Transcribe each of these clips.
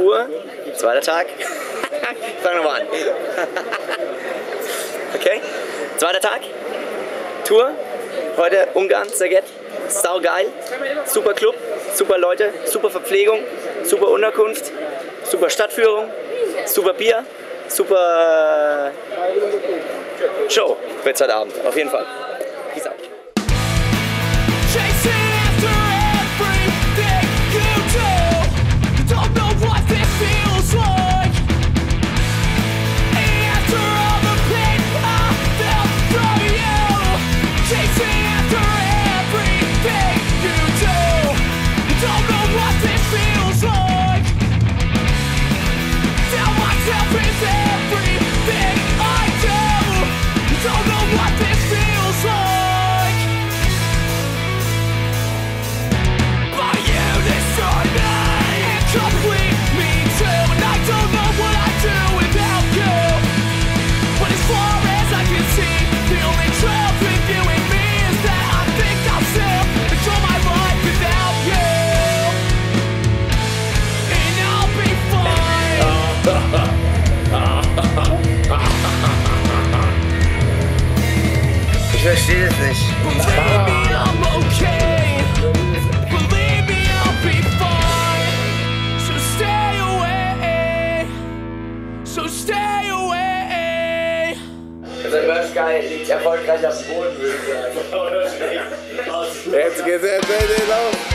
Tour. Zweiter Tag. Fangen wir mal an. okay. Zweiter Tag. Tour. Heute Ungarn, Saget. Sau geil. Super Club. Super Leute. Super Verpflegung. Super Unterkunft. Super Stadtführung. Super Bier. Super äh, Show wird's heute Abend. Auf jeden Fall. verstehe es nicht. Also Merch Guy liegt erfolgreich auf dem Boden, würde ich sagen. Jetzt geht's, jetzt geht's, jetzt geht's auf.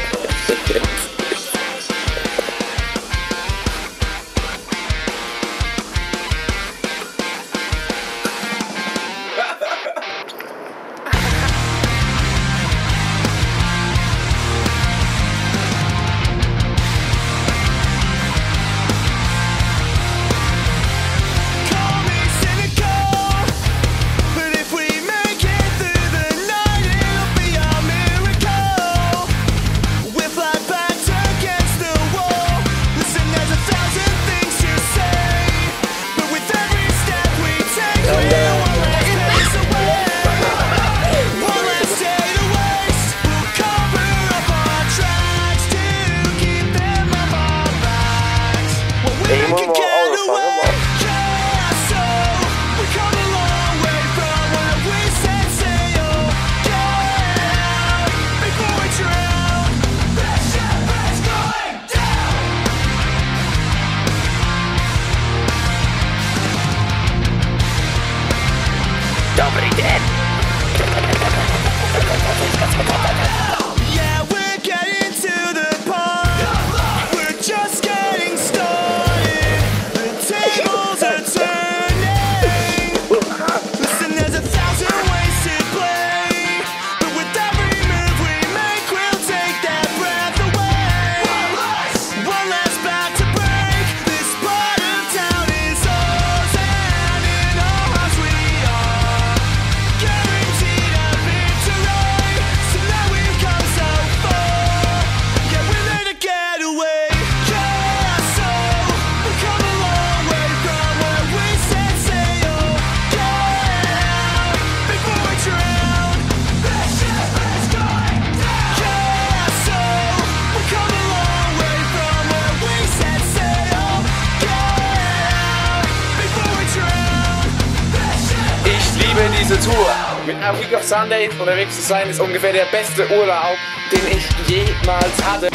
Ha ha ha ha! diese Tour. Mit einer Week of Sundays unterwegs zu sein, ist ungefähr der beste Urlaub, den ich jemals hatte.